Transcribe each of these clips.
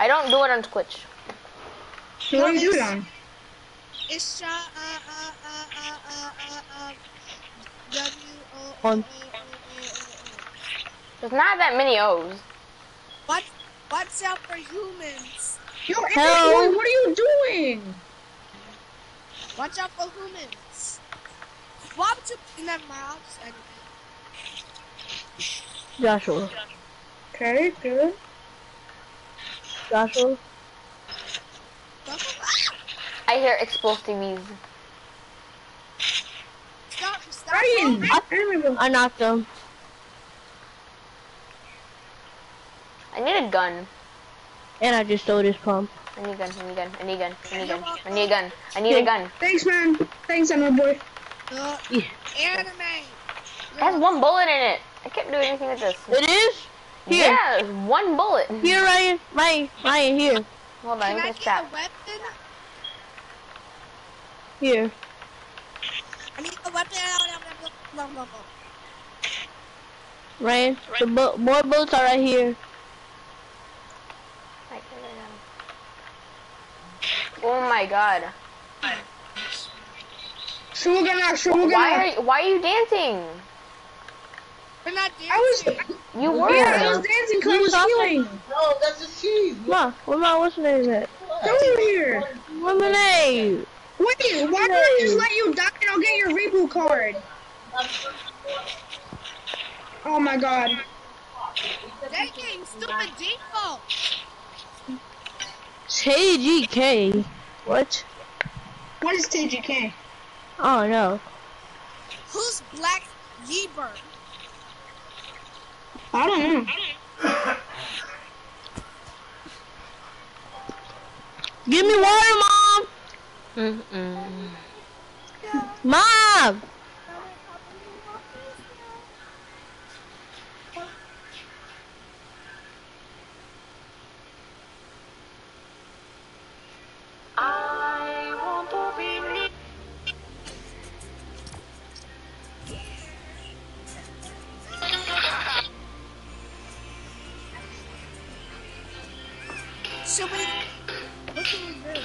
I don't do it on Twitch. So what do you do it? It's uh uh uh uh uh uh uh, uh W O O. -O, -O, -O There's not that many O's. What? What's up for humans? Yo, Hell. what are you doing? Watch out for humans. Swap to never mind. I'll. Joshua. Okay, good. Joshua. I hear explosives. Stop! Stop! Ryan! stop. Andrew, I knocked him. I need a gun. And I just stole this pump. I need a gun. I need a gun. I need a gun. I need a gun. I need a gun. I need a gun. Thanks, man. Thanks, Emma boy. Uh, Yeah. anime. It has one bullet in it. I can't do anything with this. It is? Here. Yeah, one bullet. Here, Ryan. Ryan. Ryan, here. Hold on, Can let I get get strap. a weapon? Here. I need a weapon. Blah, blah, blah. Ryan. The bu more bullets are right here. Oh my god. Shugana, Shugana. Why are you, why are you dancing? We're not dancing. I was, You were. yeah, I was dancing because I was healing. No, that's a cheese. Come on. Where my, what's the name at? Come over here. Lemonade. Wait, why don't I just let you die and I'll get your reboot card? Oh my god. Dang, stupid default. TGK. What? What is TGK? Oh, no. Who's Black Yeber? I don't know. Give me water, Mom. Mm-mm. Mom. Um, Should we? What can we do?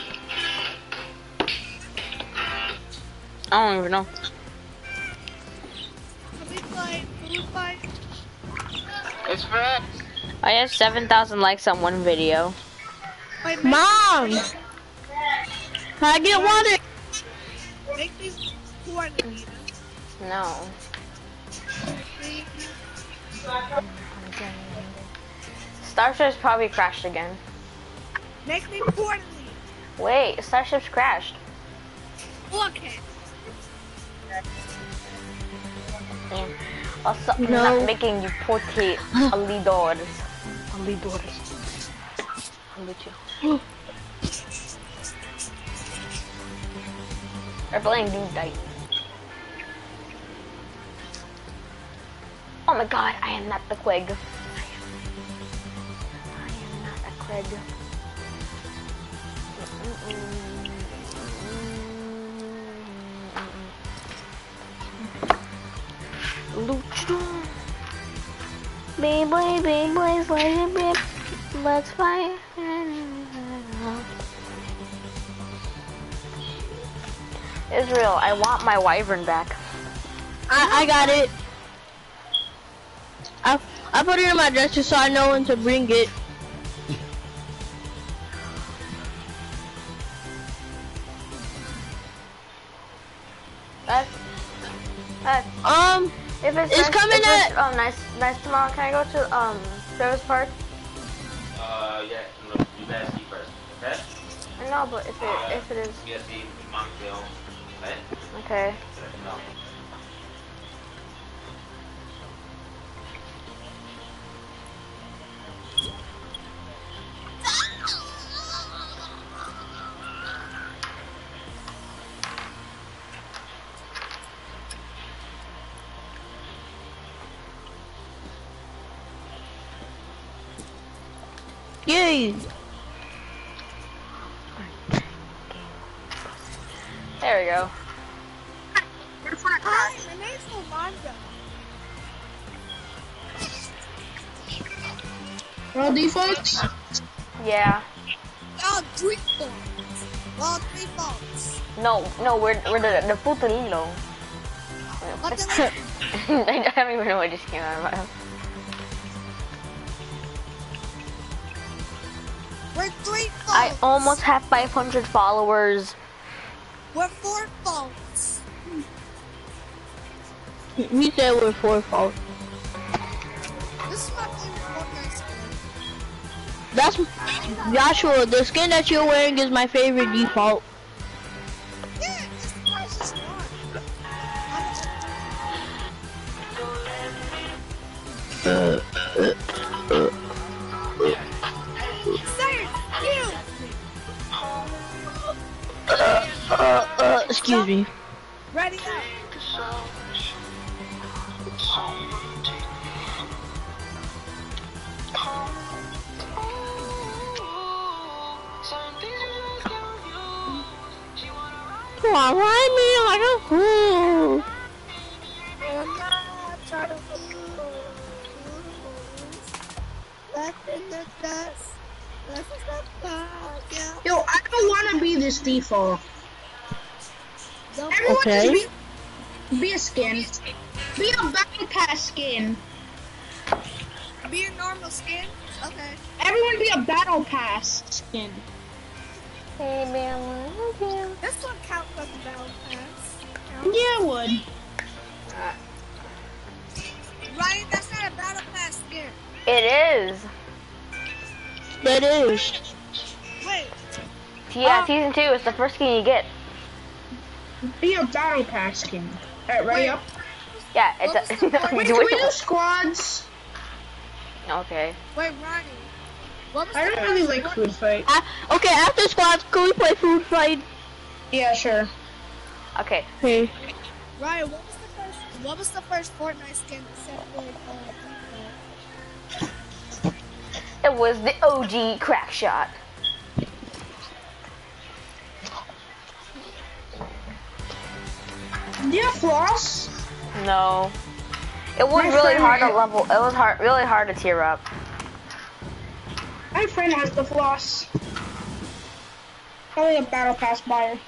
I don't even know. Can we play food fight? It's fat. I have 7,000 likes on one video. Wait, Mom. Can I get water? make me coordinator. No. Make me- Starship's probably crashed again. Make me coordinator. Wait, Starship's crashed. Okay. Yeah. Mm. Also, I'm not making you portrait alidores. Alidores. I'm with you. We're playing Doom Dice. Oh my god, I am not the Quig. Let's fight. Israel, I want my wyvern back. I, I got it. I, I put it in my dresser so I know when to bring it. That's, that's, Um, if it's, It's nice, coming if it's, at- oh, nice, nice tomorrow. Can I go to um Service Park? No, but if it if it is. Okay. Yay! There we go. Hi, my name's Rolando. Well, defaults. Yeah. Oh, three faults. Well, three faults. No, no, we're we're the the putrilo. What did I I don't even know what just came out of my mouth. We're three faults. I almost have 500 followers. We're four faults. We said we're four faults. This is my favorite Fortnite skin. That's Joshua. The skin that you're wearing is my favorite default. The first skin you get. Be a battle pass skin. Alright, ready Wait. up. Yeah, it's What a. point? Wait, do can we it. do squads? Okay. wait, Ronnie. What was I the don't really first like one? food fight. Uh, okay, after squads, can we play food fight? Yeah, sure. Okay. Hey. Ryan, what was the first? What was the first Fortnite skin except for uh, It was the OG crack shot. Do you have floss? No. It was My really friend- hard to level. It was hard, really hard to tear up. My friend has the floss. Probably a battle pass buyer.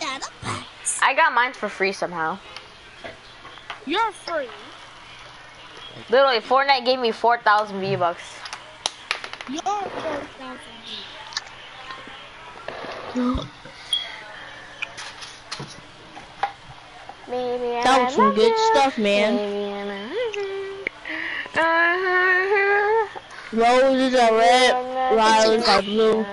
battle pass? I got mine for free somehow. You're free. Literally, Fortnite gave me 4,000 V-Bucks. You're four thousand. That was some good stuff, man. Baby, I love. Roses are red, violets are blue.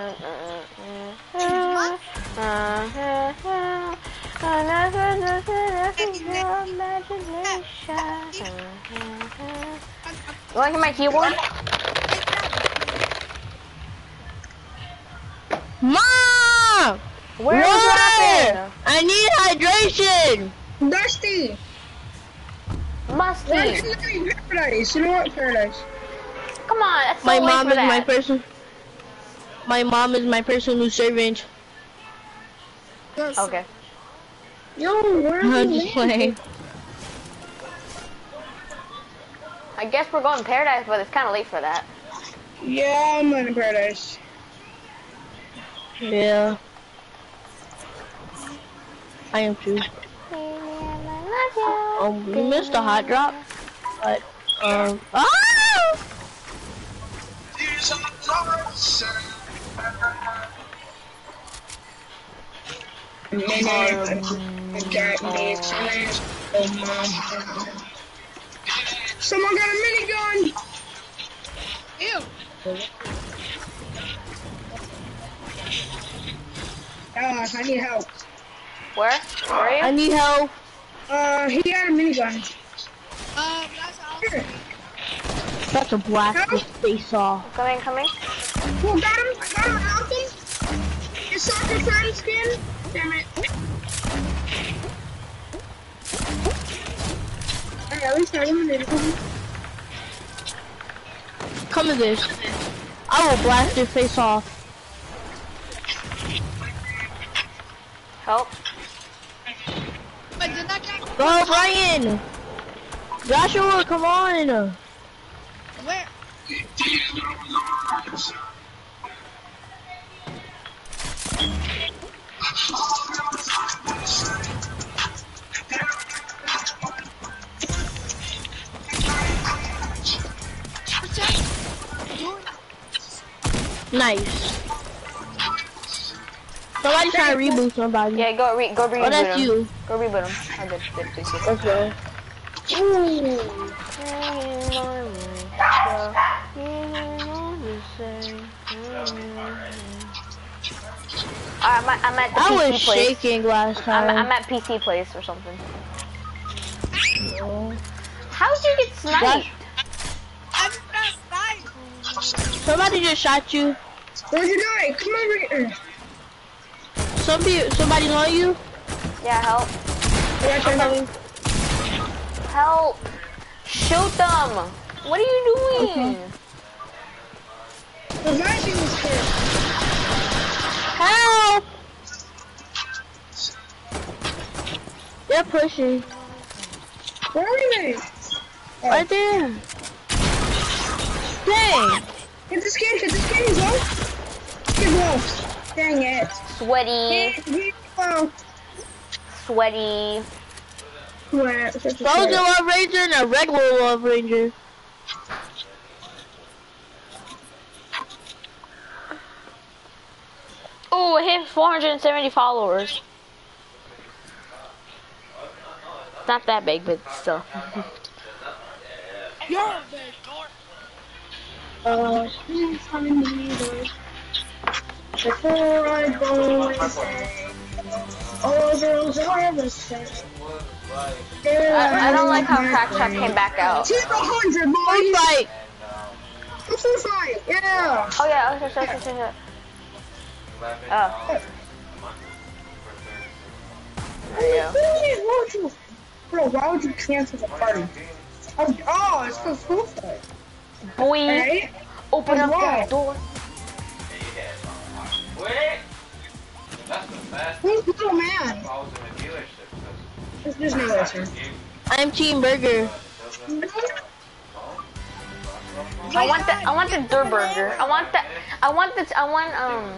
You want to hear my keyboard? Mom! Where is Water! that I need hydration! Dusty! in? Musty. Run to the paradise. You know what? Paradise. Come on, that's so My mom for is my person. My mom is my personal servant. You're Okay. Yo, where are I'm you? just playing. I guess we're going to paradise, but it's kind of late for that. Yeah, I'm in paradise. Yeah. I am too. Oh, we missed a hot drop. But, um. Ah! Someone got a minigun! Ew. Uh, I need help. Where? Where are I need help. Uh, he had a minigun. Um, that's all. Here. That's a blast his face off. Coming, coming. Well, got him. Got him. Help him. His soccer friend skin. Damn it. Alright, at least I eliminated him. Come to this. I will blast your face off. Help. Go, Brian! Joshua, come on! Where? Nice. Somebody's trying to reboot somebody. Yeah, go re go reboot oh, that's him. you. Go reboot him. Good, good, good, good. Let's. I'm at, I'm at the I PC was place. shaking last I'm, time. I'm at PC place or something. How'd you get sniped? I'm not sniped. Somebody just shot you. Where'd you die? Come over here. Somebody, somebody know you? Yeah, help. Yeah, your help. Shoot them! What are you doing? The Viking is here. Help! They're pushing. Where are they? Right there. Dang. Hit this kid, hit this kid, he's off. Kid lost. Dang it. Sweaty, Hit, hit, oh. sweaty. Where? Such a Love Ranger and a regular Love Ranger. Oh, I hit 470 followers. Not that big, but still. You're a big dork. Uh, please tell me the Before I go insane, all girls are the same. I, I don't like how Crack Shot came back out. Team 100, Food boys! fight. I'm so sorry, yeah! Oh yeah, shit, shit, shit, shit. Oh, there you go. Why would you, bro, why would you cancel the party? Oh, oh it's fight, Boy, right? open up Why? that door. Wait! That's the best. Who's little man? I was in the dealership. There's, there's no answer. I'm Team Burger. I want the, I want the Durr Burger. I want the, I want the, I want um,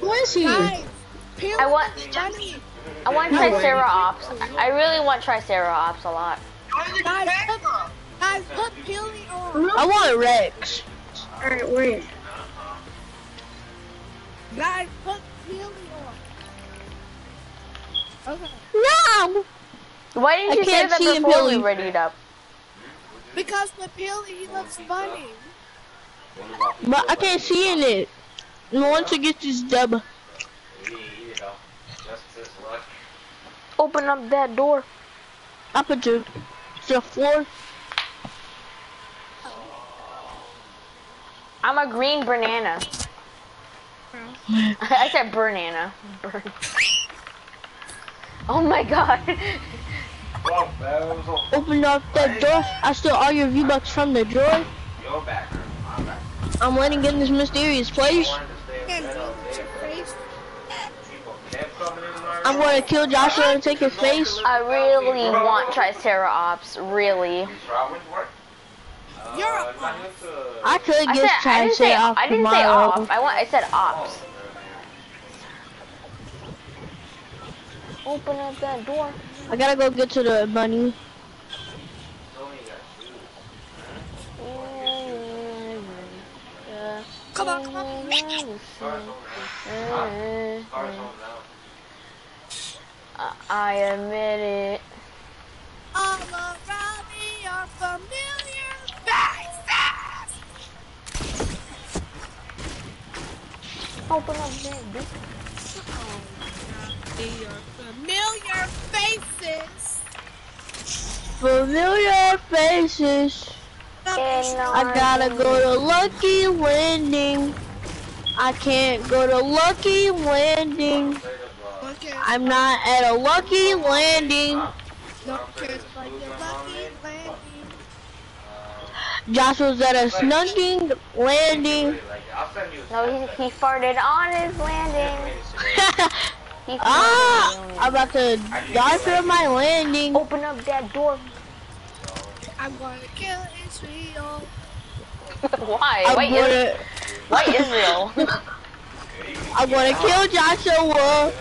Who is he? Guys, Peel I want- Johnny. I want Triceratops. I really want Triceratops a lot. Guys, put, guys, put Peely on. I want Rex. Alright, wait. Guys, put Peely on. Okay. No. Why didn't I you say that before we Billy. readied up? Because the Peely, he looks funny. But I can't see in it. No one to get this dub. You know, just this luck. Open up that door. Up to to the floor. I'm a green banana. I said burn, banana. Burn. Oh my god. Well, that was. Open up that door. I steal all your V-Bucks from the drawer. Your back. My back. I'm waiting in this mysterious place. I wanted to stay in Can't bed all do day, your but face. people kept coming in my I'm gonna kill Joshua and take his face. I really want Triceratops. Really. These Robins work. You're a Uh, not into- I could I get said I didn't say off I didn't say tomorrow. off. I want I said ops. Open up that door. I gotta go get to the bunny. Only got shoes. Come on, come on. Cars home now. Huh? Cars home now. I- I admit it. All around me are familiar faces. Open up that door. They are familiar faces. Familiar faces. I gotta go to Lucky Landing. I can't go to Lucky Landing. Okay. I'm not at a Lucky Landing. Don't care like your lucky landing. Joshua's at a snunking landing. Like, I'll send you a No, he, he farted on his landing. He farted ah! I'm about to die for my landing. Open up that door. I'm gonna kill Israel. Why? I'm Wait, gonna, why Israel? I'm gonna kill Joshua.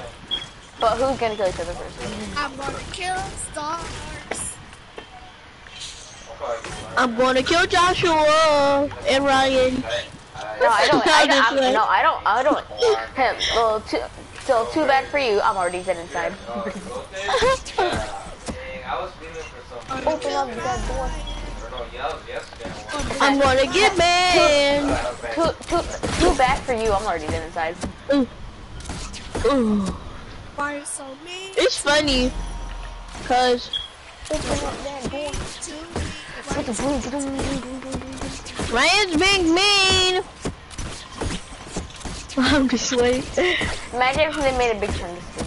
but who's gonna kill each other first? I'm gonna kill stars. I'm gonna kill Joshua and Ryan. No, I don't. I Not don't. I'm, no, I don't. I don't. Hey, well, too, still too bad for you. I'm already dead inside. Oh, okay. Yeah. Dang, I was feeling for some. Open up that door. Or no, yeah, that was yesterday. I won. I'm gonna get banned. Uh. Too, too, too bad for you. I'm already dead inside. Ooh. Why are so mean It's funny, cause Open up that door. Ryan's being mean. I'm just waiting. Imagine if they made a big turn this game.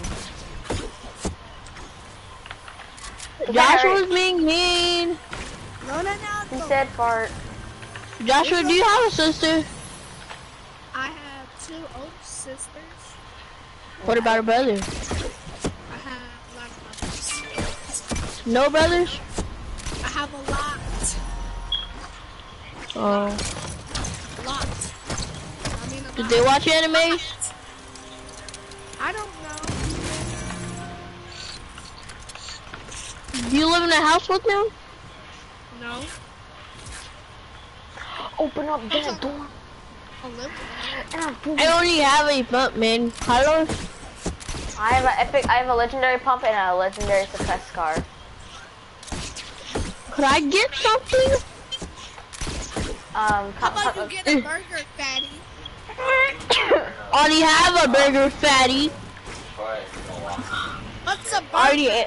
Joshua's being mean. No, no, no. He no. said fart. Joshua, do you have a sister? I have two older sisters. What about a brother? I have a lot of brothers. No brothers? I have a lot. Oh. lot. I Did they watch animes? I don't know. Do you live in a house with them? No. Open up that door. I live with And I'm boom. I only have a pump, man. Carlos? I have an epic. I have a legendary pump and a legendary suppress scar. Could I get something? Um, How co- about you get a burger, fatty? Already have a burger, fatty. Quiet. Don't walk. What's a burger? Already.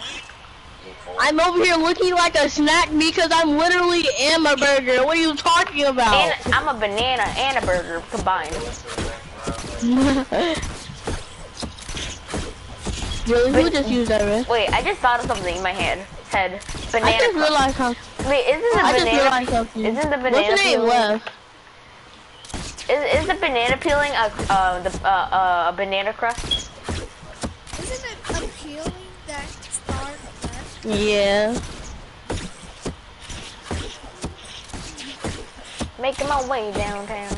I'm over here looking like a snack because I'm literally am a burger. What are you talking about? and I'm a banana and a burger combined. really? Who just used that, Rick? Wait, I just thought of something in my head. Head. I Banana. just cro- realized something. Wait, isn't the I just banana? realized something. Isn't the banana What's the name left? Is, is the banana peeling a uh the uh, uh a banana crust? Isn't it appealing that star left? Yeah. Making my way downtown.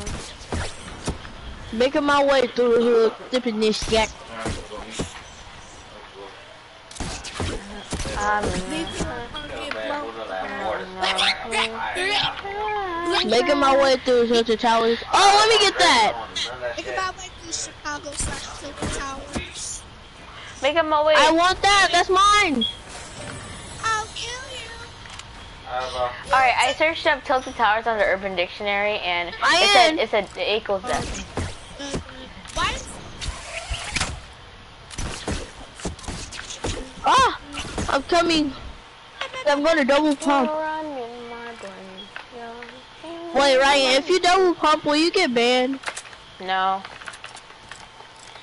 Making my way through the hood, dipping this jack. Um, Making my way through the Tilted Towers. Oh, let me get that. Think about like the Chicago slash Tilted Towers. making my way. I want that. That's mine. I'll kill you. All right, I searched up Tilted Towers on the Urban Dictionary, and I it said am. it said it equals death. Why is Ah, I'm coming. I'm gonna double pump. Run in my brain, young. Wait, Ryan, if you double pump, will you get banned? No,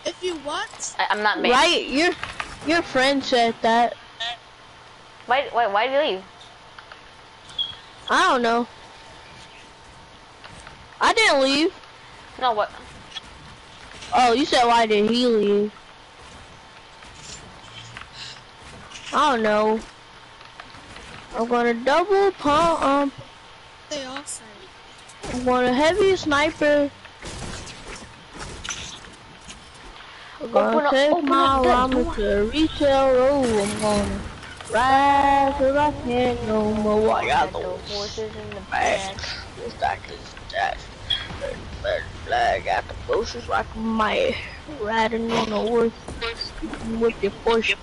if you what? I, I'm not banned. Right, your your friend said that. Why, why, why did you leave? I don't know. I didn't leave. No, what? Oh, you said why did he leave? I don't know. I'm gonna double pump. They all say. I'm gonna heavy sniper. I'm gonna take open my up that llama to retail road. I'm gonna ride till I can't no more. I got the horses in the back. This doctor's that. Red flag got the closest like my riding on the horse with your Porsche.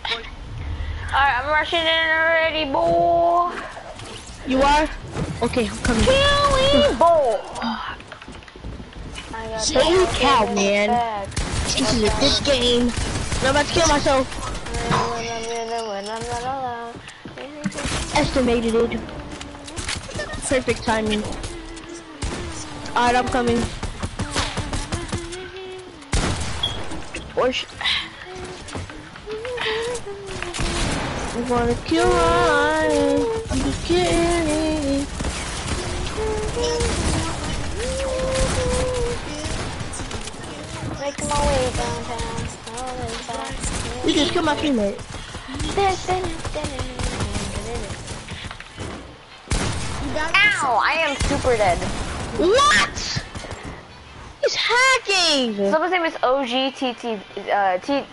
Alright, I'm rushing in already, boy. You are? Okay, I'm coming. Kill me, boy. Holy cow, horses in the man. back. This is a good game. I'm about to kill myself. Estimated it. Perfect timing. Alright, I'm coming. Porsche. I'm gonna kill Ryan. Just kidding. My way downtown. Back. You just killed my teammate. Ow! I am super dead. What? He's hacking! Someone's name is OGTT, uh, T,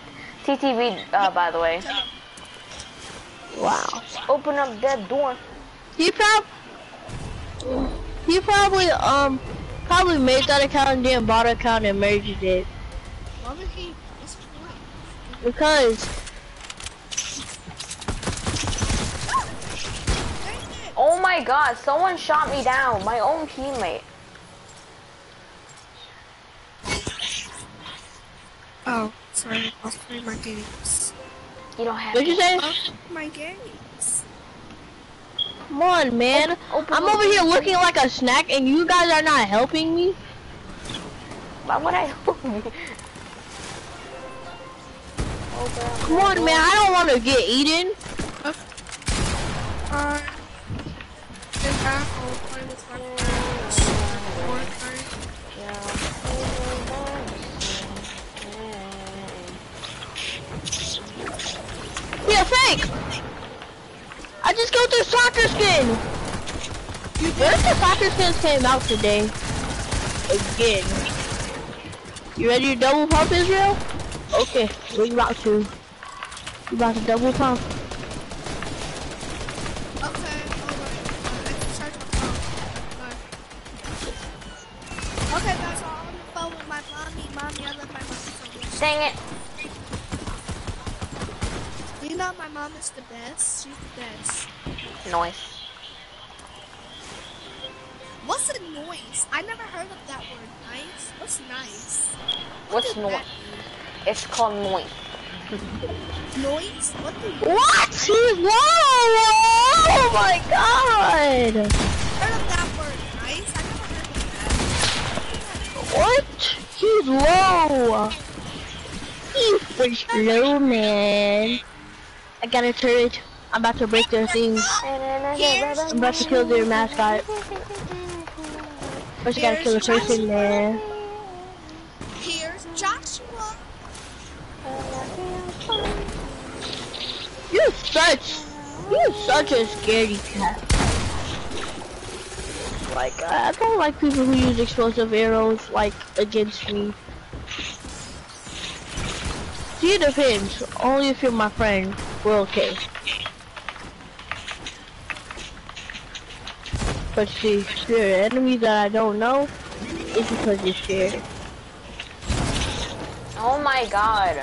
TTV, uh, by the way. Wow. Open up that door. He prob he probably um probably made that account and then bought an account and merged it. Why would he? What's? Because Oh my god, someone shot me down. My own teammate. Oh, sorry. I'll play my games. You don't have what'd you say? I'll my games. Come on, man. Open I'm over here looking like a snack, and you guys are not helping me. Why would I help you? Come on, man. I don't want to get eaten. Uh, and that I'll play with my friends. Fortnite. Yeah, fake. I just got the soccer skin. What if the soccer skins came out today? Again. You ready to double pump Israel? Okay, we about to. We about to double pump. Okay, alright. I can charge my phone. Bye. Okay, guys, I'm on the phone with my mommy. Mommy, I love my mom so much. Dang it. You know my mom is the best. She's the best. Noise. What's a noise? I never heard of that word. Nice. What's nice? What's does noise? It's called noise. Noise? What you What? He's low! Oh my god! heard of that word? Nice? I never heard of that. What? He's low! He's for slow, man. I got a turret. I'm about to break their things. I'm about to kill their mascot. First, I gotta kill the person, man. Here's Joshua. You're such, you're such a scaredy cat. Like, I don't like people who use explosive arrows, like, against me. See, it depends. Only if you're my friend, we're okay. But see, if you're an enemy that I don't know, it's because you're scared. Oh my god.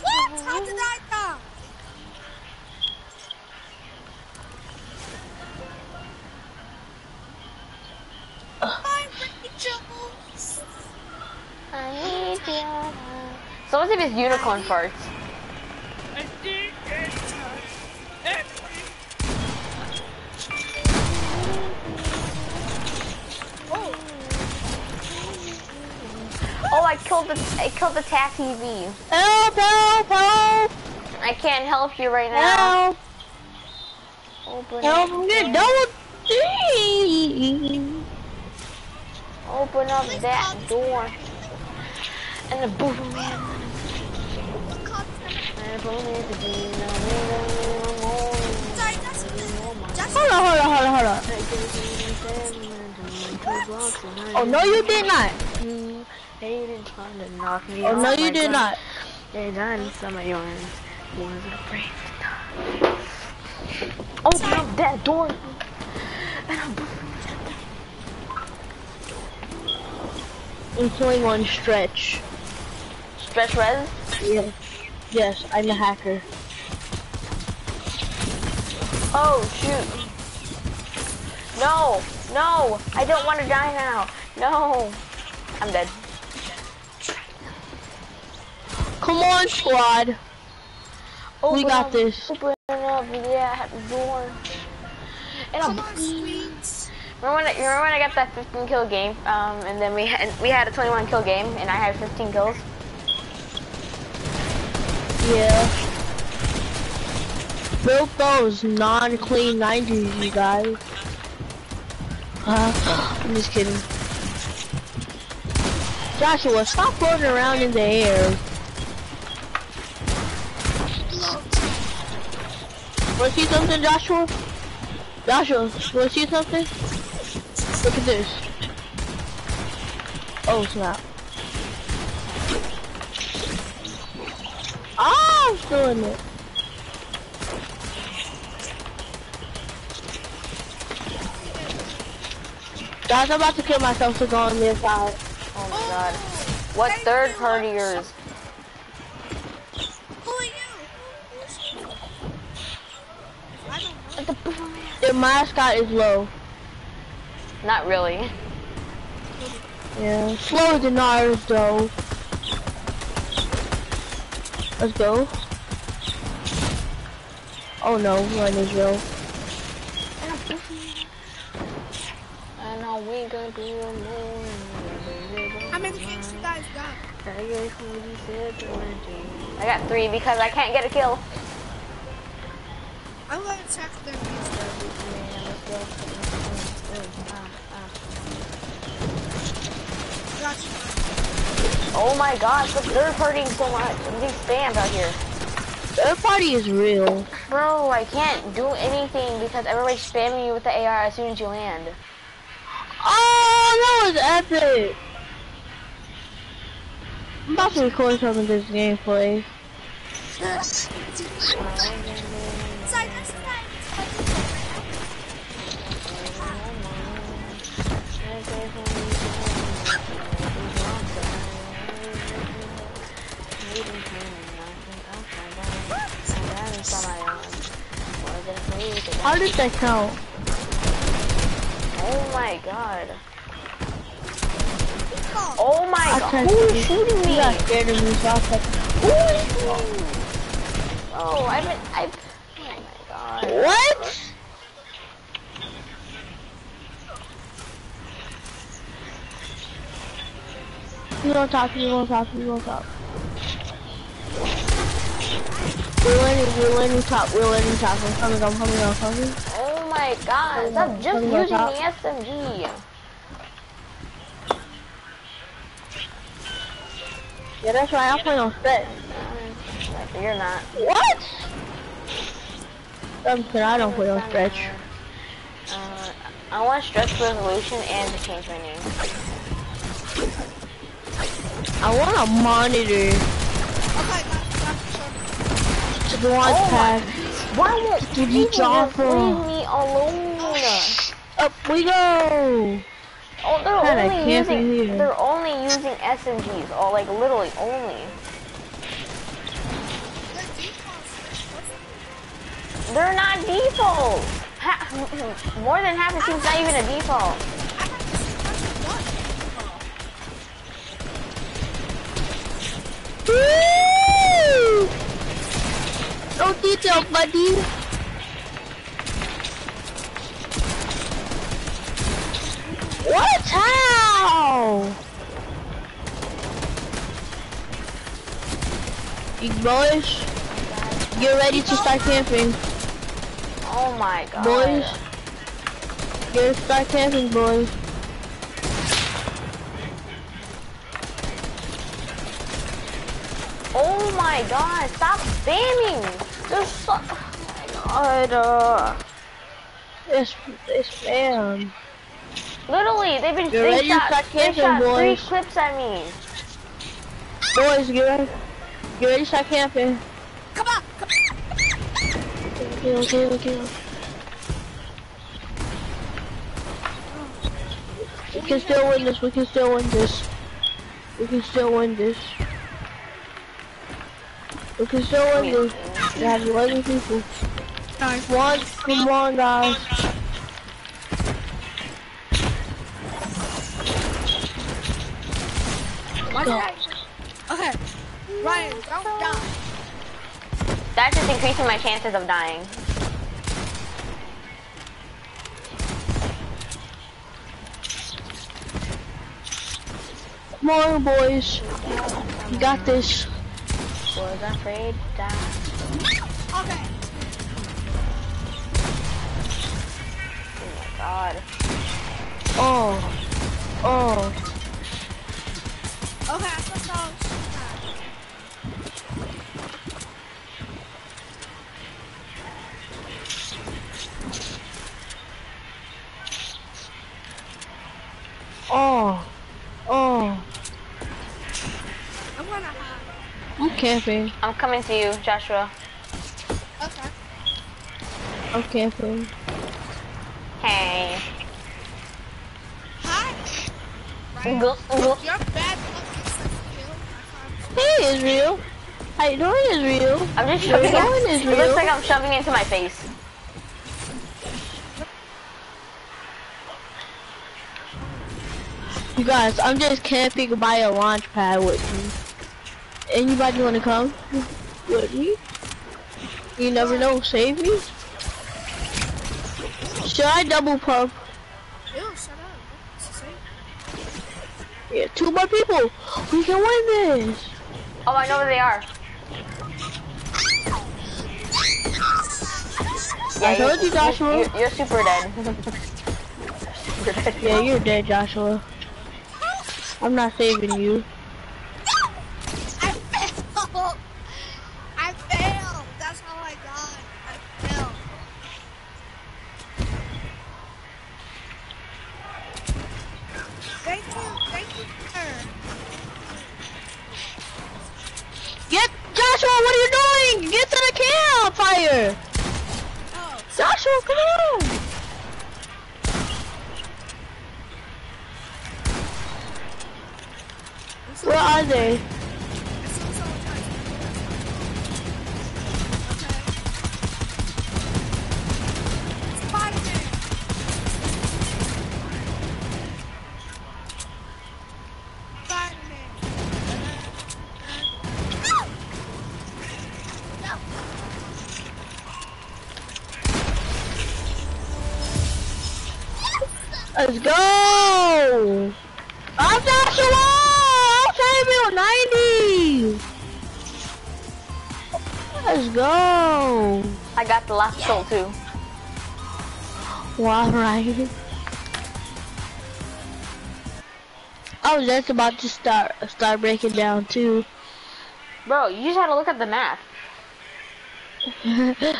What? How did I die? My Rachels. So what's if it's uh, unicorn farts? Killed the I killed the tat TV. Help, help, help, I can't help you right now. help, Open help, up, I'm getting double D. open up that door. And the boom man. look how And the boom is the green, the Sorry, that's the Just Hold on, hold on, hold on, hold on. Oh, no, you did not. Hated trying to knock me Oh, off no, you did not. They done some of yours. Wasn't afraid to die. Open up that door. And I'm I'm killing on stretch. Stretch res. Yes. Yes, I'm a hacker. Oh shoot. No, no, I don't want to die now. No. I'm dead. Come on, squad. We Open got up- this. Open up that door. And come I'm, on, sweets. remember when I, remember when I got that 15 kill game, um, and then we had we had a 21 kill game, and I had 15 kills. Yeah. Built those non-clean 90s, you guys. Uh, I'm just kidding. Joshua, stop floating around in the air. Wanna see something, Joshua? Joshua, wanna see something? Look at this. Oh snap. Ah, I'm in it. Guys, I'm about to kill myself to go on this side. Oh my god. What third partiers? Who are you? I don't know. The mascot is low. Not really. Yeah, slower than ours though. Let's go. Oh no, run Israel. I know we gonna do more. How many kills you guys got? I got three because I can't get a kill. I'm gonna check their views. Got you. Oh my god, the third partying so much. I'm getting spammed out here. Third party is real. Bro, I can't do anything because everybody's spamming you with the AR as soon as you land. Oh, that was epic. I'm about to record some of this gameplay. How did that count? Oh my god. Oh my I god. tried Who to- is shooting me? got scared of me, so I was like, Who is shooting me? Oh, I've been, I, oh my god. what? You gonna talk, you gonna talk, you gonna talk. We're letting, we're letting talk, we're letting talk. I'm coming, I'm coming, I'm coming. Oh my god, stop just using that. the SMG. Yeah, that's right, I'm playing on set. Like, You're not. What? I'm kidding, I don't play on stretch. Uh, I want stretch resolution and to change my name. I want a monitor Okay, got you, got you, sure. To the launch Oh pad. Why won't Give people Jaffa. leave me alone? Up we go! Oh, they're Kinda only using they're only using SMGs, or oh, like literally only. They're defaults. What's They're not default. Ha more than half the team's not even a default. I have to see what's one. Woo! No detail, buddy. What? How? You boys, get ready to start camping. Oh my god. Boys, get start camping, boys. Oh my god, stop spamming! So oh my god. Uh, It's, it's spam. literally, they've been they ready shot, they shot three clips at me. Boys, get ready. Get ready to start camping. Come on, come on. Okay, okay, okay. We can still win this. We can still win this. We can still win this. We can still win this. We have 11 people. on. One, come on, guys. Watch that. Okay. Ryan, don't die. That's just increasing my chances of dying. Come on, boys. You got this. Was afraid to die. Okay. Oh my god. Oh. Oh. Okay, I thought that was Oh. Oh. Camping. I'm coming to you, Joshua. Okay. I'm camping. Hey. Hide Gl- gl- Your bad luck is such a kill. I promise. Hey, Israel. How you doing, Israel? I'm just Where shoving you going, it. It looks like I'm shoving it into my face. You guys, I'm just camping by a launch pad with me. Anybody wanna come with me? You never know, save me? Should I double pump? Ew, shut up. What's the same? Yeah, two more people. We can win this. Oh, I know where they are. I told you, you- Joshua. You're, you're super dead. super dead. Yeah, you're dead, Joshua. I'm not saving you. Let's go. I'm Joshua. I'm Samuel 90. Let's go. I got the last soul too. Well, alright. I was just about to start start breaking down too. Bro, you just had to look at the map.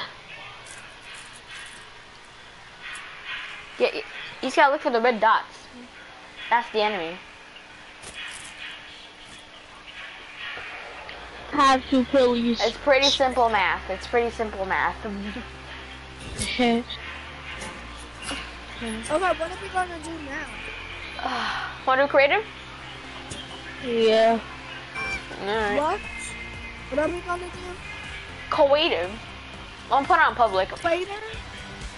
you just gotta look for the red dots. That's the enemy. Have to police. It's pretty simple math. It's pretty simple math. Okay, what are we gonna do now? Want to do creative? yeah. Alright. What? What are we gonna do? Creative. I'm put it on public. Crater?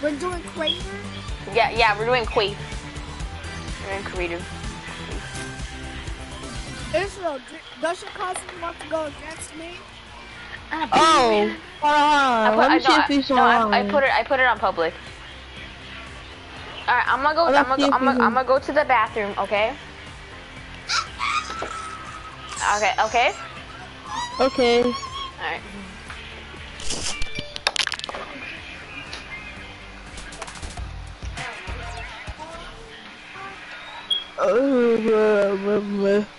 We're doing crater? Yeah, yeah, we're doing Quaif. We're doing creative. Israel, d- does your cousin want to go against me? Uh, oh. Hold on. I put, Let me I, see no, if he's I, no, I, I online. put it. I put it on public. All right, I'm gonna go. I'm gonna. Go, I'm, gonna, I'm gonna go to the bathroom. Okay. Okay. Okay. Okay. All right. Oh, remember,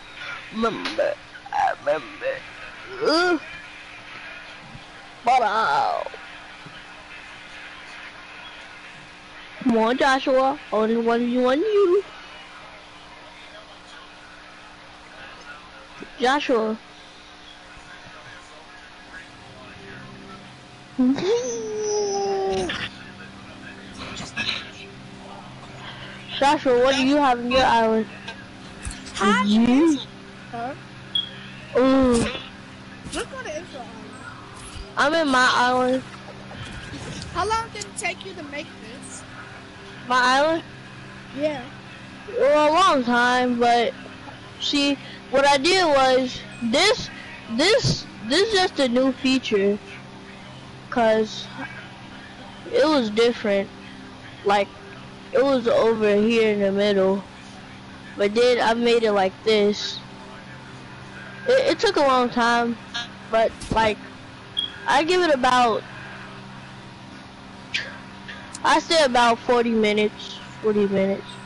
remember, I remember. Uh, wow. Come on, Joshua. Only one you on you. Joshua. Joshua, what do you have in your island? Hi, You? Huh? Ooh, Let's go to Israel. I'm in my island. How long did it take you to make this? My island? Yeah. Well, a long time, but see, what I did was this, this, this is just a new feature, cause it was different. Like, it was over here in the middle, but then I made it like this. It, it took a long time, but like, I give it about, I say about 40 minutes, 40 minutes.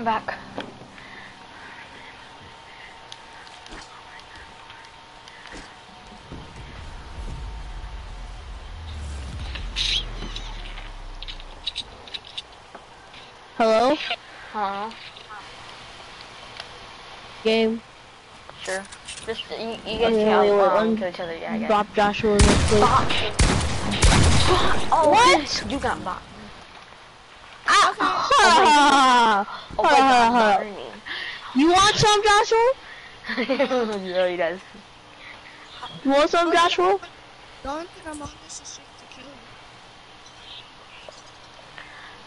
I'm back. Hello? Hello. Game. Sure. Just you, you Okay, guys wait, can um, kill each other. Yeah, I guess. Drop Joshua real quick. Oh, What? You got bot. Ah! Oh Oh my god, burning. You want some, Joshua? yeah, he does. You want some, Joshua? Don't think I'm on this street to kill you.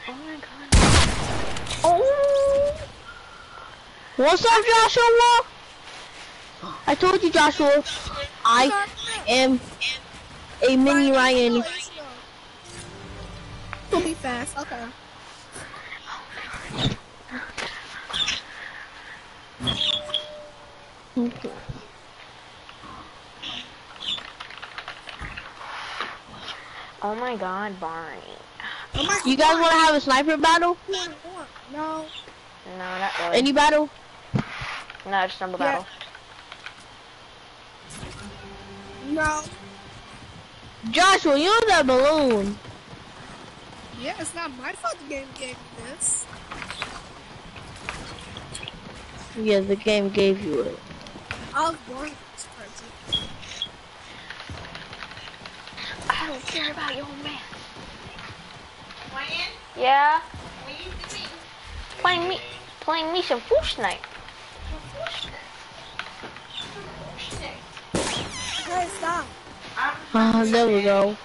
Oh my god. Oh! What's up, Joshua? I told you, Joshua. I am a mini Ryan. We'll be fast. Okay. Oh my god, Barney. Oh You guys want to have a sniper battle? No. No, not really. Any battle? no, just number Yeah. battle. No. Joshua, you know that balloon. Yeah, it's not my fault the game gave me this. Yeah, the game gave you it. I was born this person. I don't care about your man. Playing? Yeah? Playing me, playing me some Fortnite. Hey, stop. Ah, there we go.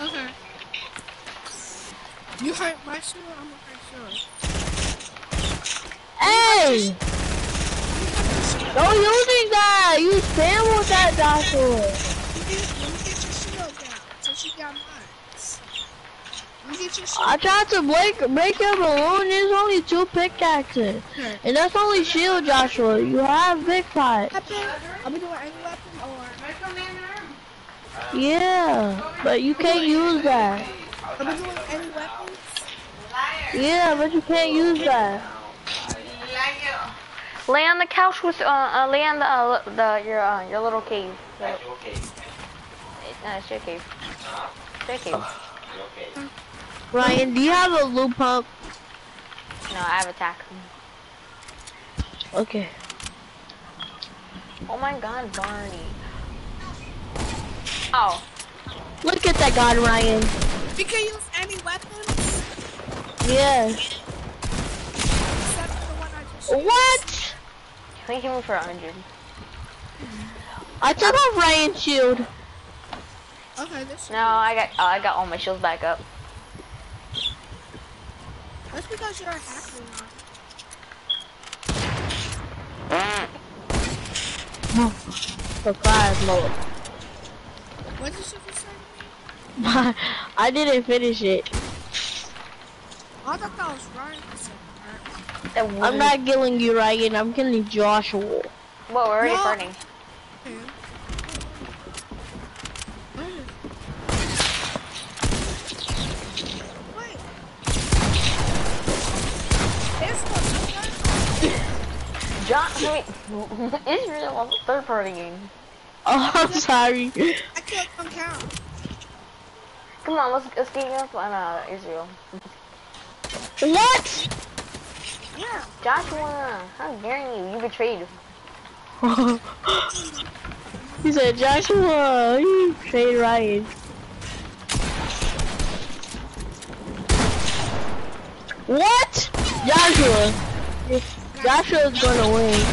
Okay. You hurt my shoe, I'm gonna hurt yours. Hey! Don't using that! You spam with that, Joshua. You get, let me get your shield down. So she got mine. Let get your shield. I tried to break break your balloon. There's only two pickaxes, Okay. and that's only shield, Joshua. You have big pot. Weapon? Are we doing any weapon or? Yeah, but you can't use that. Are we doing any weapons? Yeah, but you can't use that. Lay on the couch with, uh, uh lay on the, uh, the, your, uh, your little cave. That's okay. No, it's your cave. It's your cave. You okay? Ryan, do you have a loop pump? No, I have attack. Okay. Oh my god, Barney. Oh. Look at that god, Ryan. We can use any weapons Yes. Except for the one I just used. What? Can you for a hundred? I took off Ryan's shield. Okay, this No, I got, oh, I got all my shields back up. That's because you're a hacker now. Surprise mode. What did you say? I didn't finish it. I thought that was Ryan. who said that. That I'm wasn't- killing you, Ryan. I'm killing Joshua. Whoa, we're already No. starting. Okay. Wait. This one, John, wait, Israel was a third party game. Oh, I'm sorry. I killed one count. Come on, let's, let's get up on uh, Israel. What? Yeah. Joshua, how dare you? You betrayed. Him. He said, Joshua, you betrayed Ryan. What? Joshua. Joshua's gonna win.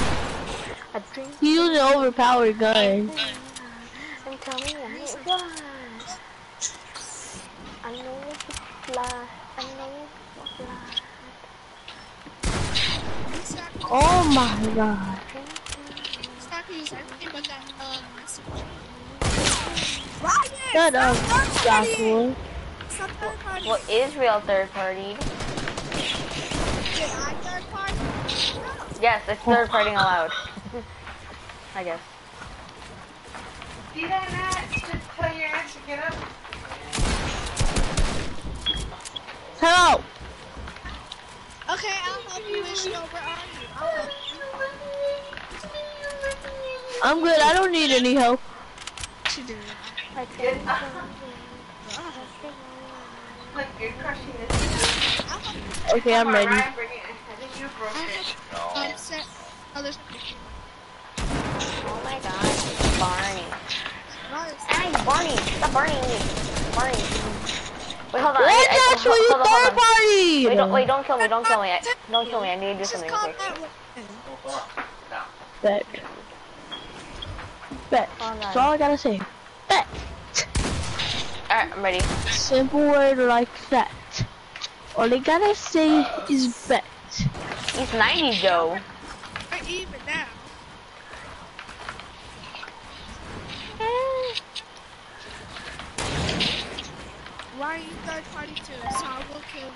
He used an overpowered gun. and tell me what it was. I know it's a fly. I know it's a fly. Exactly. Oh my god. Exactly. Use everything but that um. Ryan. Shut up, third. Joshua. Stop third partying. Well, Israel third party. Did I third party? No. Yes, it's third party allowed. I guess. See that, Matt? Just tell your ass to get up. Hello. Okay, I'll help you with Ishmael, I'm good. I don't need any help. She did. Get Like you're crushing this. I'll. Okay, I'm ready. Ryan, bring it. I think you broke it. Um. Oh, there's Oh my god, Barney. Hey, Barney, stop Barney me. Barney. Wait, hold on. I, What? I, That's hold, hold hold on. party. Wait, don't, wait, don't kill me, don't kill me. I, don't kill me, I need to do something call quick. that one. No. Bet. Bet. Hold That's all I gotta say. Bet. Alright, I'm ready. Simple word like that. All I gotta say is bet. He's 90 Joe. We're even now. Ryan, you third party too, so I will kill you.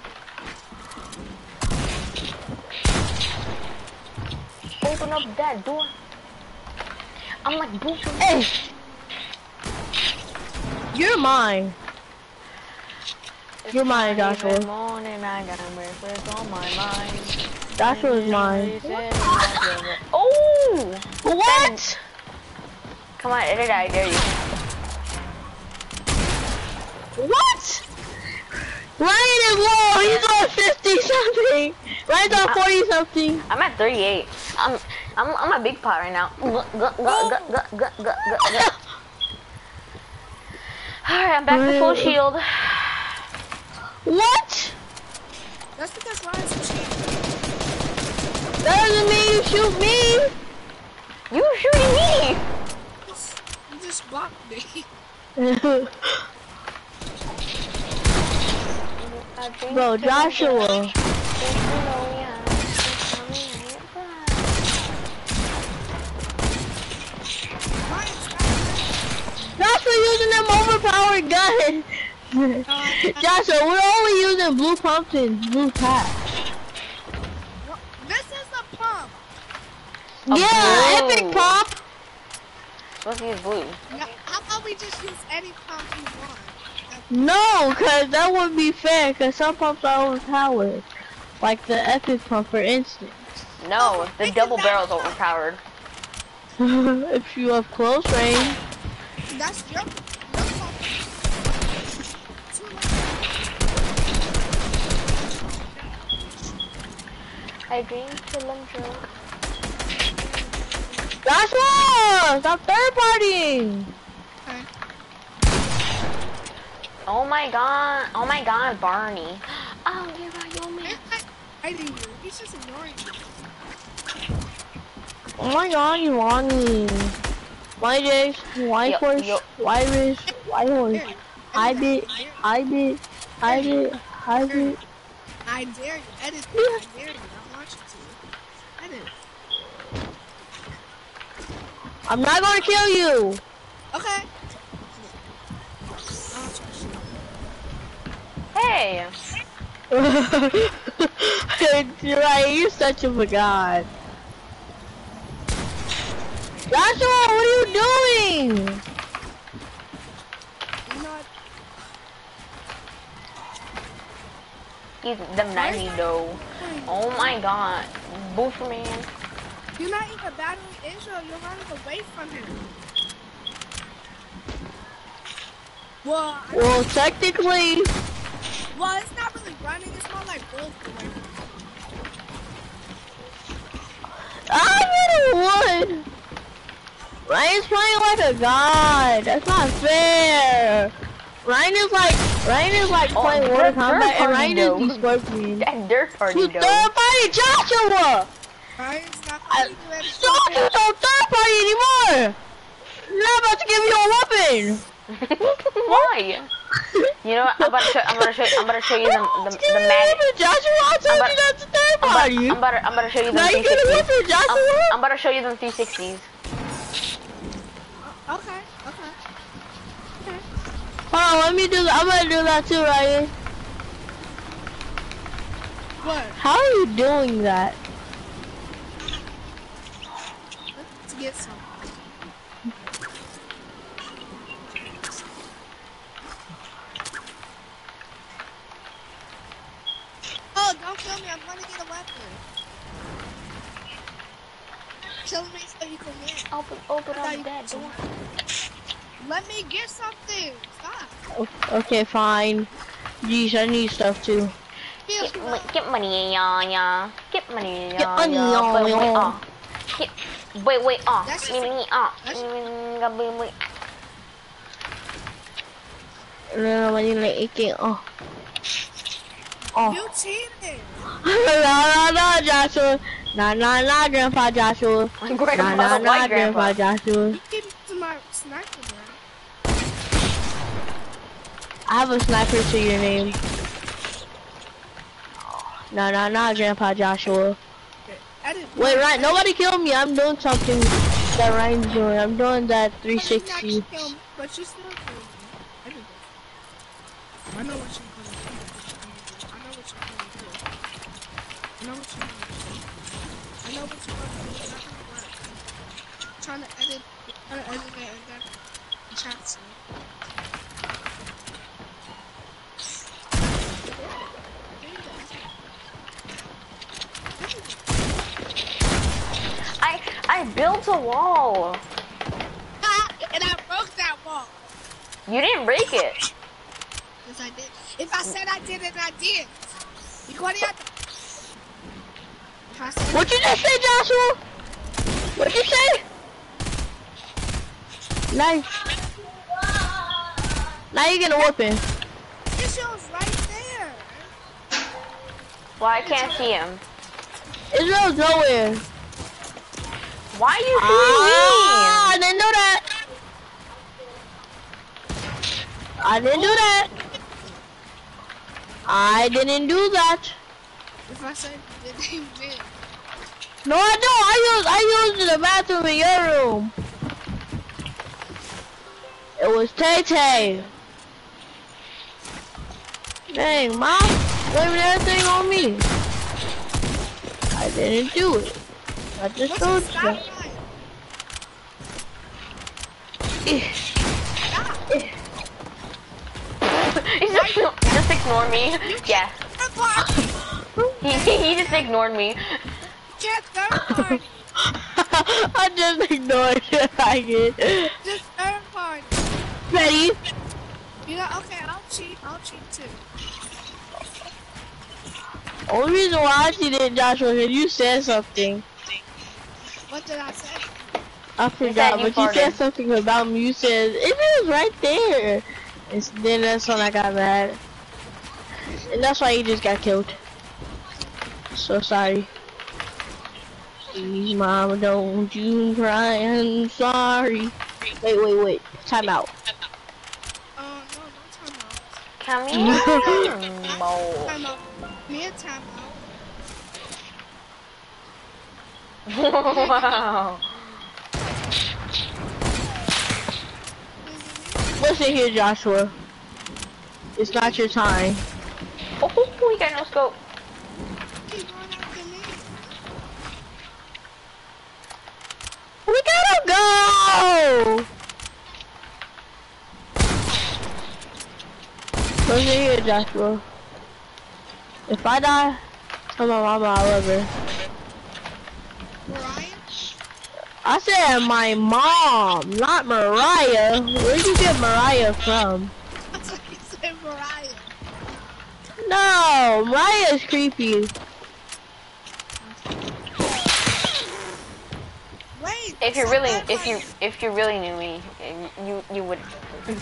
Open up that door. I'm like boofing. Hey. Eh. You're mine. You're mine, Joshua. morning I got a breakfast on my mind. Joshua's mine. Oh! What? Come on, edit it, I dare you. What? Ryan is low. He's on 50 something. Ryan's on 40 something. I'm at 38. I'm I'm I'm a big pot right now. Alright, I'm back to full shield. What? That's because Ryan's cheating. That doesn't mean you shoot me. You were shooting me! You just blocked me. Bro, Joshua. Ryan's Joshua using them overpowered gun. Joshua, we're only using blue pumpkins, blue pack. What? This is a pump. A yeah, blue. epic pop. Supposed to use blue. Now, how about we just use any pump you want? No, cause that wouldn't be fair. Cause some pumps are overpowered, like the epic pump, for instance. No, the double barrel's overpowered. if you have close range. That's your, your pump. Too late. I drink till I'm drunk. Stop third partying. Okay. Oh my god, oh my god, Barney. Oh, you're right, yo, man. I, I, I did you. He's just ignoring you. Oh my god, you want me. Why Jace? Why Yo- horse? yo- Why wrist? Why horse? I bit, I bit, I bit, I bit. I dare you. Edit me. I dare you. I want you to. Edit. I'm not gonna kill you. Okay. I'll trust you. Hey, You're right, you're such of a god. Joshua, what are you doing? You know what? he's them 90 though. Oh my god, boofer man. You're not even battling Israel. You're running away from him. Well, I- Well, technically, well, it's not really running. It's more like wolf away. I'm in wood. Ryan's playing like a god. That's not fair. Ryan is like Ryan is like Oh, playing third- Mortal Kombat, and Ryan though. is the scorpion. That dirt party Who's though. third party Joshua? Ryan's not I going to do anything. don't do no third party anymore. You're not about to give me a weapon. Why? You know what? I'm about to show. I'm about to show. I'm about to show you the the, Just the me a mag. weapon, Joshua. I told about- you not to third I'm about, party. I'm about to, I'm about to show you the. Now you get a 360s. weapon, I'm, Joshua. I'm about to show you them 360s. Okay, okay. Hold on, let me do. that. I'm gonna do that too, Ryan. What? How are you doing that? Let's get some. Oh, don't kill me. I'm going to get a weapon. Kill me so you can win. Open, open Thought up you- that door. Let me get something. Stop. O- Okay, fine. Jeez, I need stuff too. Feels Get, good. mo- get money, yeah, yeah. Get money, yeah, Get money, yeah. yeah, Wait, wait, yeah. uh. Get, wait, wait, uh. That's Me, me, uh. that's- Mm, mm, mm, mm. No, no, no, like, oh. Oh. You cheated. no, no, no, Joshua. Nah, nah, nah, Grandpa Joshua. My Nah, grandpa, nah, white nah, grandpa. Grandpa Joshua. You keep to my sniper, bro. I have a sniper to your name. Nah, nah, nah, Grandpa Joshua. I. Wait, Ryan, nobody kill me. I'm doing something that Ryan's doing. I'm doing that But 360. kill me, But you still kill. I did that. I know what you're gonna do. I know what you're gonna do. I know what you're gonna do. I know what you're gonna do. It's not gonna work. I'm trying to edit, trying to edit it and then chat to me. I, I built a wall. Ah, and I broke that wall. You didn't break it. Yes, I did. If I said I did it, I did. You got it? If I said What you just say, Joshua? What'd you say? Nice. Now you're getting a whooping. it shows right there. Well, I can't see him. Israel's nowhere. Why are you Ah, I shooting me? didn't do that. I didn't do that. I didn't do that. If I said it, they did. No, I don't. I used I used the bathroom in your room. It was Tay Tay. Dang, mom, blaming everything on me. I didn't do it. I just What's told you. stop line? He's just, just ignore me. Yeah. He, he just ignored me. Get third party. I just ignored it. I get. Just third party. Ready? You know, okay, I'll cheat. I'll cheat too. Only reason why I cheated, Joshua, is you said something. What did I say? I forgot, you but you said something about me. You said it was right there. And then that's when I got mad, and that's why you just got killed. So sorry. Please, mama, don't you cry. I'm sorry. Wait, wait, wait. Time out. Oh, no, no time out. Come here. Time out. Me a time out. wow. Listen here, Joshua. It's not your time. Oh, we got no scope. Keep going after me. We gotta go! Listen here, Joshua. If I die, tell my mama I love her. Mariah? I said my mom, not Mariah. Where'd you get Mariah from? I thought you said Mariah. No, Mariah's creepy. Wait. If you so really, if you, if you really knew me, you, you would.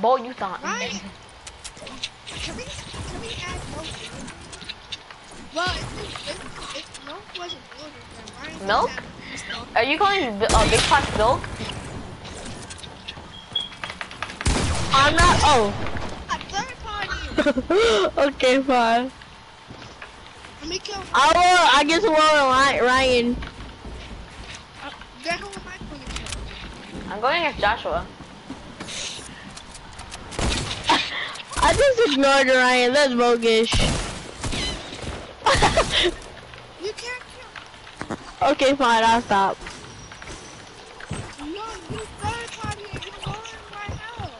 Boy, you thought. Right. Can we, can we add milk? Well, if, if, if milk wasn't ordered, then Ryan can Milk? have these milk. Are you calling uh, Big Pot milk? I'm not. Oh. A third party. okay, fine. Let me kill. I will. I guess we'll Ryan. Ryan. Uh, then who am I going to kill? I'm going against Joshua. I just ignored Ryan. That's bogus. You can't kill. Okay, fine. I'll stop. No, you third party and you're going right now.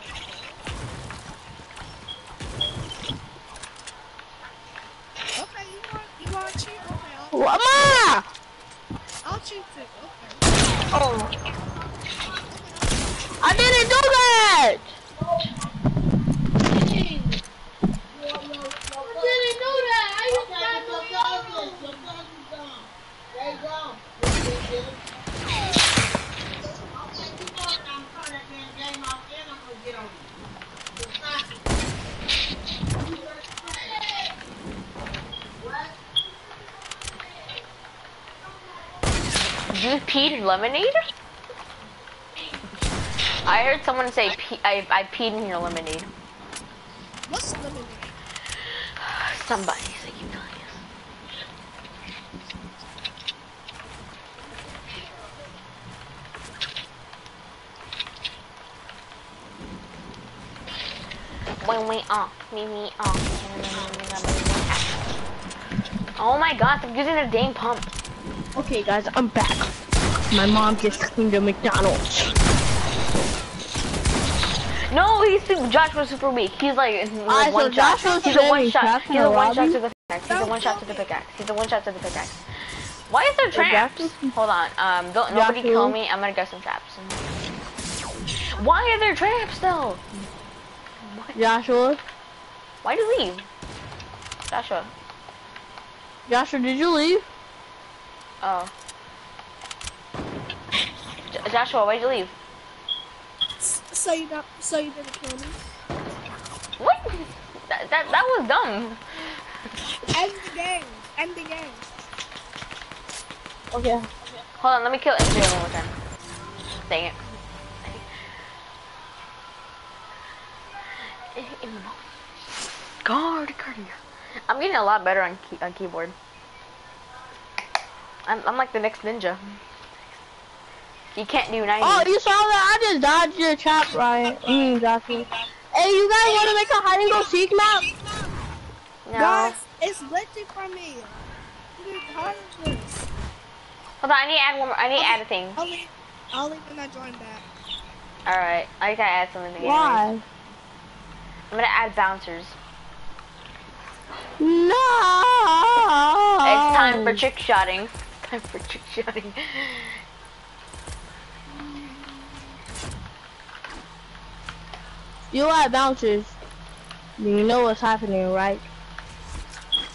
Okay, you want you want to cheat? Okay, I didn't do that! You peed in lemonade? I heard someone say I, I peed in your lemonade. What's lemonade? Somebody, so you us. When we off, me me off. Oh my god, I'm using a dang pump. Okay, guys, I'm back. My mom just cleaned a McDonald's. No, he's super, Josh was super weak. He's like, like Alright, so one shot. Josh He's a one shot. He's a one shot to the pickaxe. He's a one shot to the pickaxe. He's a one shot to the pickaxe. Why is there traps? Hold on. Um, don't nobody kill me. I'm gonna get some traps. Why are there traps though? Joshua, Why'd you leave? Joshua. Joshua, did you leave? Oh. J- Joshua, why'd you leave? S- So you don't, so you didn't kill me? What? That that, that was dumb. End the game. End the game. Okay. Hold on, let me kill MJ one more time. Dang it. Guard, guard. I'm getting a lot better on key, on keyboard. I'm I'm like the next ninja. You can't do 90. Oh, you saw that? I just dodged your trap, Ryan. Mm, Joshua. Hey, you guys want to make a hide and go seek map? no. Guys, it's glitching for me. Dude, how is this? Hold on, I need to add one more. I need to add a thing. I'll leave, I'll leave when I join back. Alright, I gotta add something again. Why? I'm gonna add bouncers. No. It's time for trick shotting. It's time for trick shotting. You are bouncers. You know what's happening, right?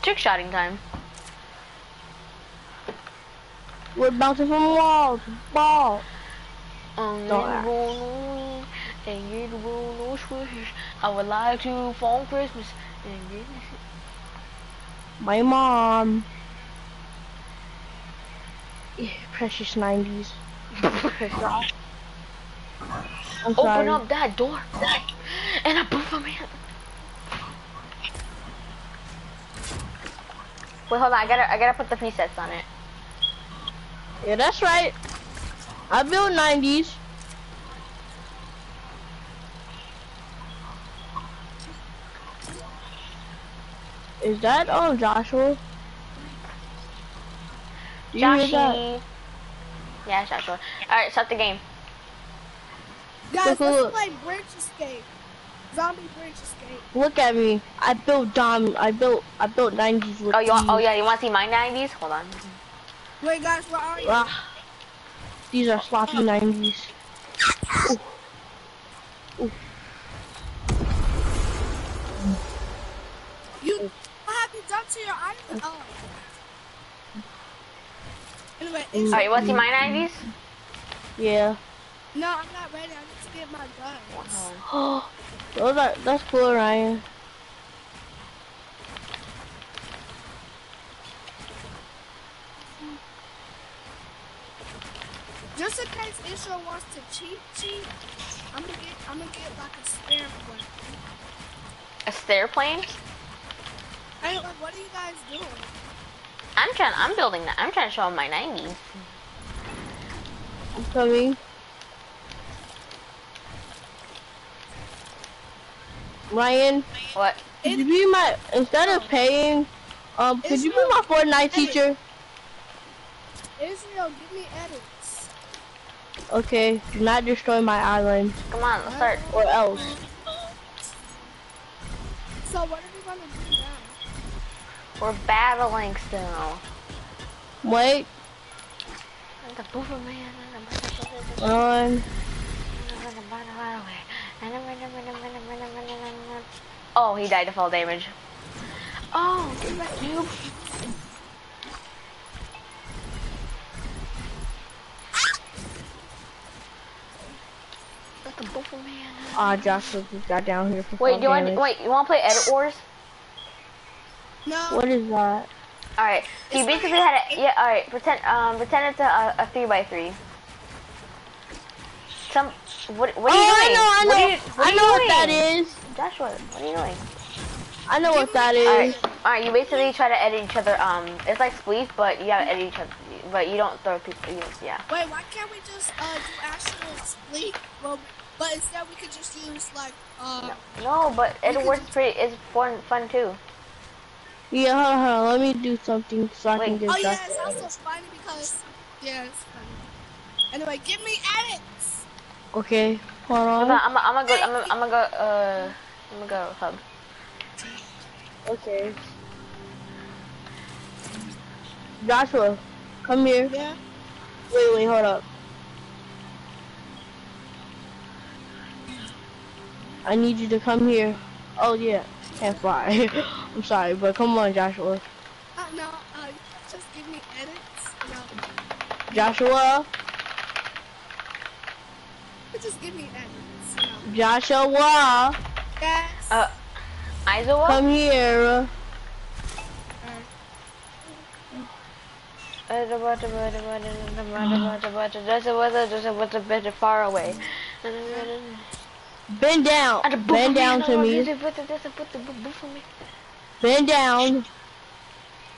trick shotting time. We're bouncing from walls. Ball. Um, and you no. I would like to phone Christmas. And My mom. Yeah, precious 90s. I'm Open up that door. And I boom a man. Wait, hold on. I gotta, I gotta put the presets on it. Yeah, that's right. I built 90s. Is that on Joshua? Joshua. you hear that? Joshy. Yeah, Joshua. Alright, start the game. Guys, Look, look. let's play Bridge Escape. Zombie Bridge Escape. Look at me. I built Dom. I built. I built 90s with Oh, you want, oh yeah, you want to see my 90s? Hold on. Wait, guys, where are you? Ah, these are sloppy 90s. You, what have you done to your island? Oh. Anyway, it's, Alright, you want to see my 90s? Yeah. no, I'm not ready. I need to get my guns. Hold on. Oh, those are. That's cool, Ryan. Just in case Israel wants to cheat, cheat, I'm gonna get, I'm gonna get like a spare one. A stair plane? Hey, like, what are you guys doing? I'm trying, I'm building that. I'm trying to show them my 90s. I'm coming. Ryan, What? could you be my instead of paying? Um, could you be my Fortnite teacher? Israel, give me edits. Okay, do not destroy my island, Come on, let's start. or else. So what are we gonna do now? We're battling still. Wait, The Boomer man. on. Oh, he died to fall damage. Oh, get back, noob. That's the buffer man. Ah, Joshua just got down here for Wait, do you want wait? You want to play Edit Wars? No. What is that? All right. So you basically had a yeah. All right. Pretend um pretend it's a, a, a three by three. Some what what are oh, you I know, I What know, are you, what I you know what that doing? is. Joshua, what are you doing? I know what that is. Alright, is. all right. You basically try to edit each other. Um, it's like spleef, but you gotta edit each other. But you don't throw people. You, yeah. Wait, why can't we just uh, do actual split? Well, but instead we could just use like uh. No, but it Wars is pretty is fun fun too. Yeah, hold on, hold on. Let me do something so I can Wait. get Oh yeah, it's also funny because yeah, it's funny. Anyway, give me edits. Okay, hold I'm on. gonna, I'm gonna go. I'm gonna, I'm gonna go. Uh, I'm gonna go hub. Okay. Joshua, come here. Yeah. Wait, wait, hold up. I need you to come here. Oh yeah, can't fly. I'm sorry, but come on, Joshua. Uh, no, uh, just give me edits. No, Joshua, just give me edits. No. Joshua, Yes. Uh, Aizawa. come here. That's a bit far away. Bend down. Bend down to me. Bend down.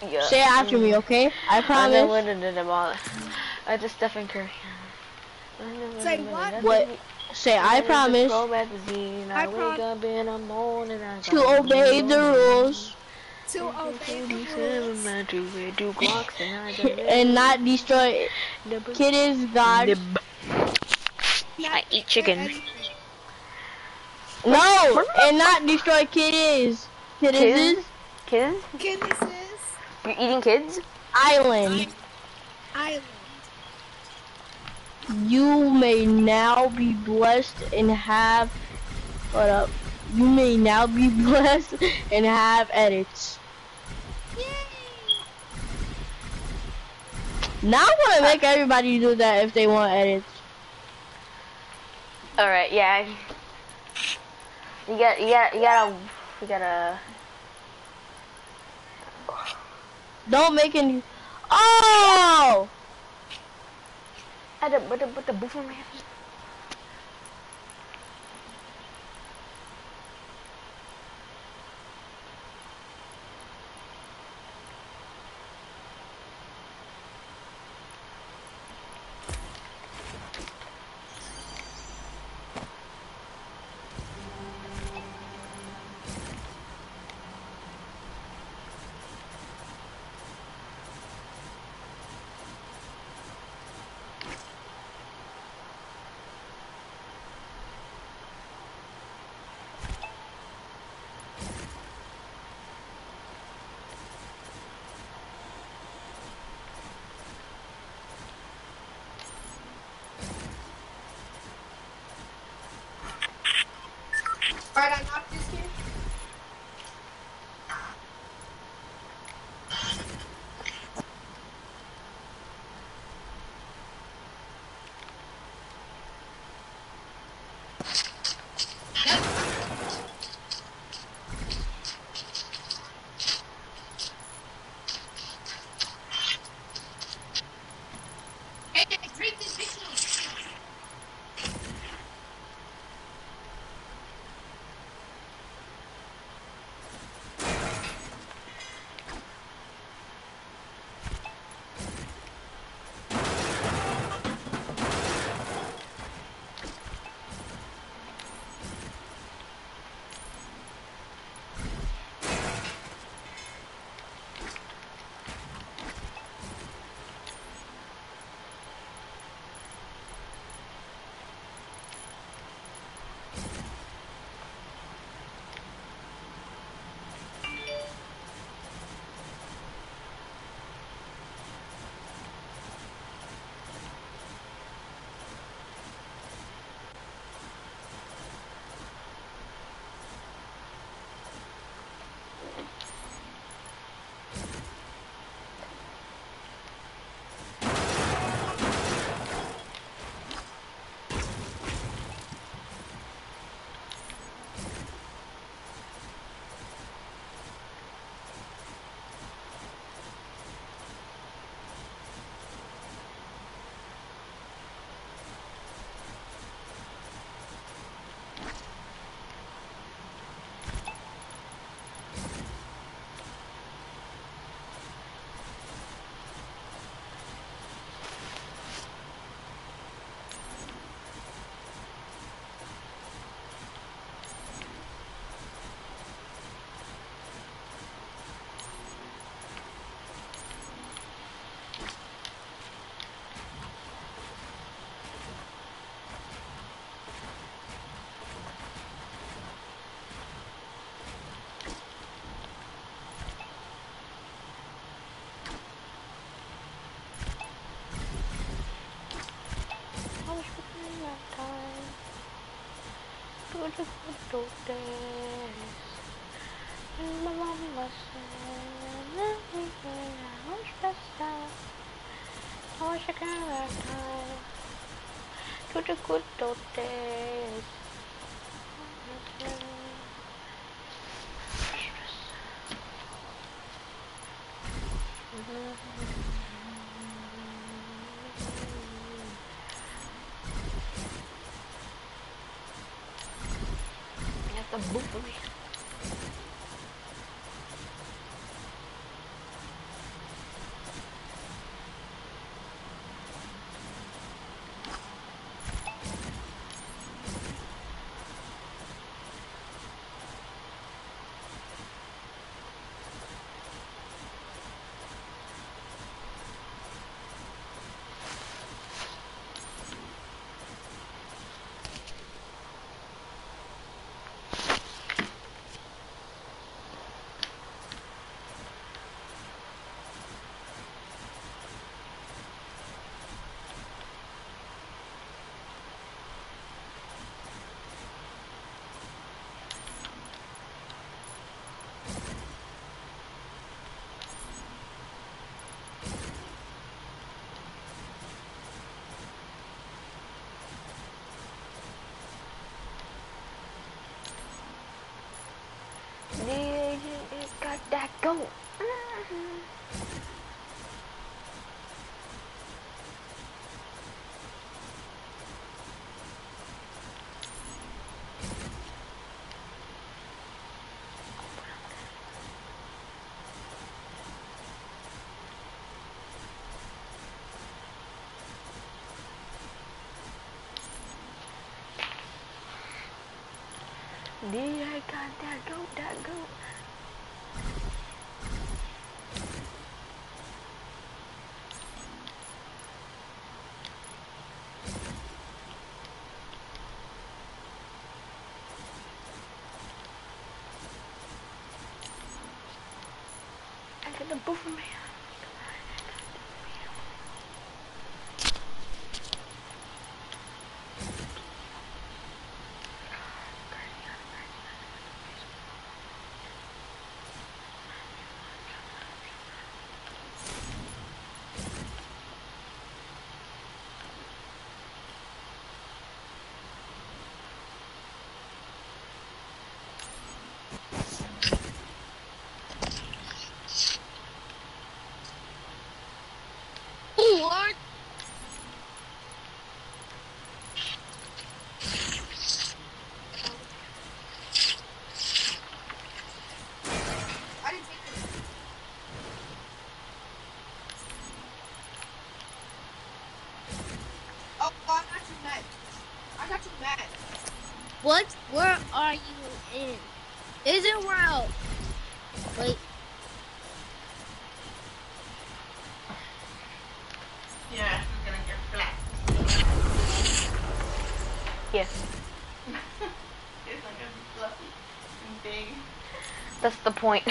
Yeah. Say after me, okay? I I promise. I just Stephen Curry. Say what? What? Say I promise Magazine. I I wake prom- up in the morning. I to obey the rules To obey the rules. Do Glocks and I and not destroy kiddies, God. I eat chicken. No, and not destroy kiddies. Kiddies Kids? Goodness is You're eating kids? Island. island. You may now be blessed and have. What up? You may now be blessed and have edits. Yay. Now I want to make everybody do that if they want edits. Alright, yeah. You got, you got, you gotta, you gotta. Don't make any. Oh! I the, but the, but the buffer man. Alright, I knocked this just want to dance. And my mama said, let me get out faster. I wish I could have time to the good old days. Dear God, that Go, that go. point.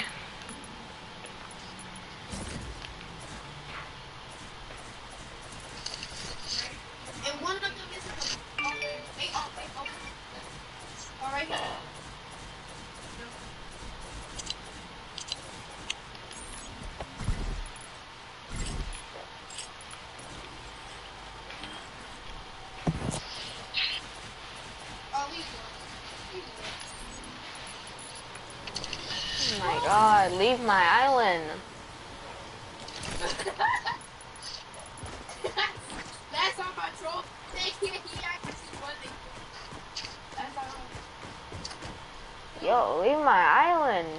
god, leave my island. That's on my troll. Yo, leave my island.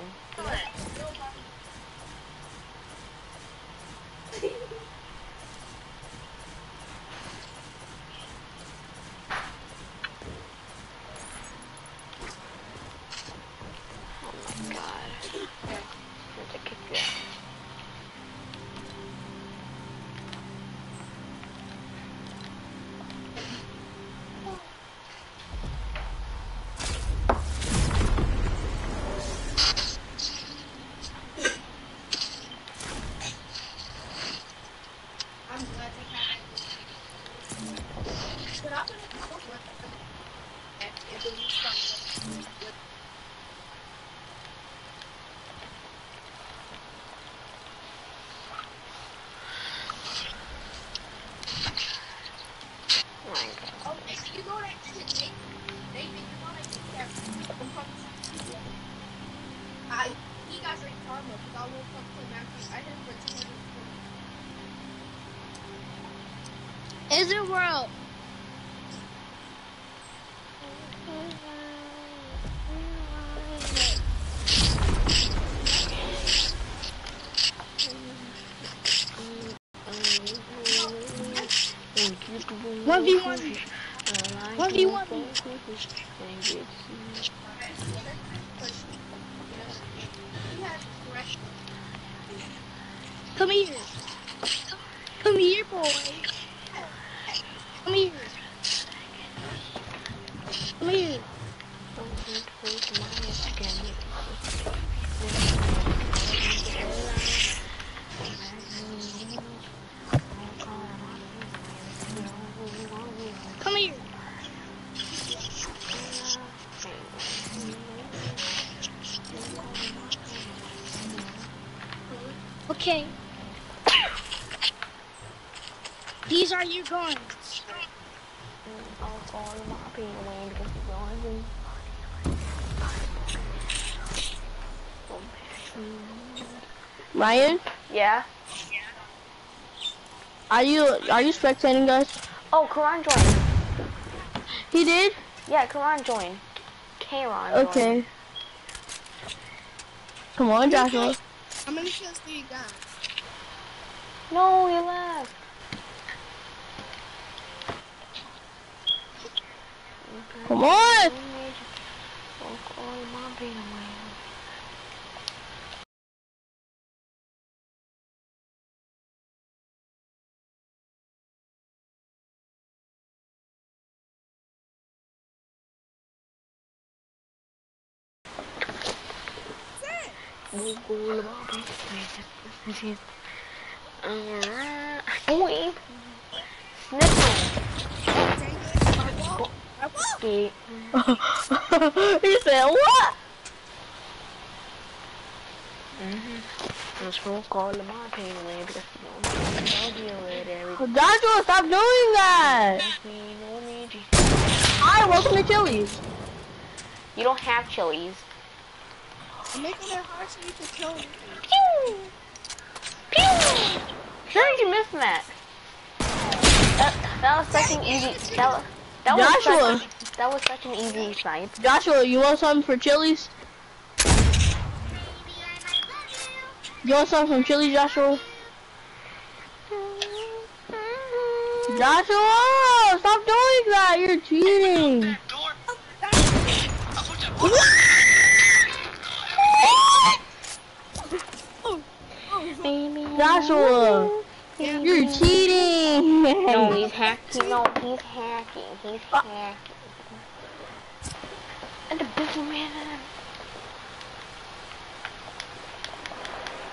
Okay. These are your guns. Ryan, Yeah. are you are you spectating us? Oh, Karan joined. He did. Yeah, Karan joined. Karan joined. Okay. Come on, Joshua. How many kills do you got? No, he left. Come on. Oi. Sniffle. Okay. he said what? I'm smoke all my pain away because I'll deal with everything. Joshua, stop doing that. No. Hi, welcome to Chili's. You don't have chilies. I'm making it hard for you to kill me. Pew! Pew! How did you miss that? That, that was such an easy. That was, that was Joshua. Such, that was such an easy snipe. Joshua, you want something for Chili's? You want something from Chili's, Joshua? Joshua, stop doing that. You're cheating. Joshua, you're cheating. No, he's hacking. No, he's hacking. He's hacking. And the big man.